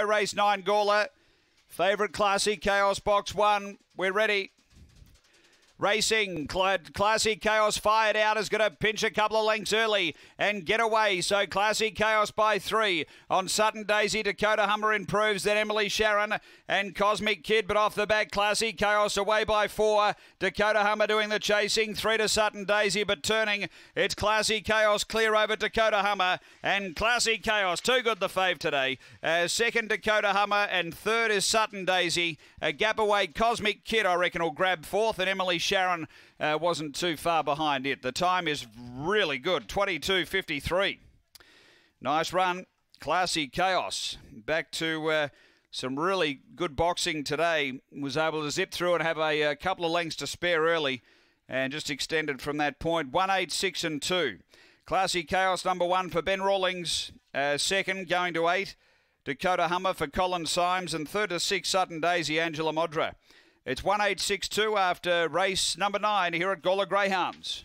Race 9 Gawler. Favourite Classy Chaos Box 1. We're ready. Racing, Classy Chaos fired out is going to pinch a couple of lengths early and get away. So Classy Chaos by three. On Sutton Daisy, Dakota Hummer improves. Then Emily Sharon and Cosmic Kid, but off the back, Classy Chaos away by four. Dakota Hummer doing the chasing. Three to Sutton Daisy, but turning. It's Classy Chaos clear over Dakota Hummer and Classy Chaos. Too good the fave today. Uh, second, Dakota Hummer, and third is Sutton Daisy. A gap away, Cosmic Kid, I reckon, will grab fourth, and Emily Sharon Sharon uh, wasn't too far behind it. The time is really good 22.53. Nice run. Classy Chaos. Back to. Uh, some really good boxing today. Was able to zip through and have a, a, couple of lengths to spare early and just extended from that point. 186 and 2. Classy Chaos number one for Ben Rawlings. Uh, second going to eight. Dakota Hummer for Colin Symes. And third to six Sutton Daisy Angela Modra. It's 1862 after race number nine here at Gawler Greyhounds.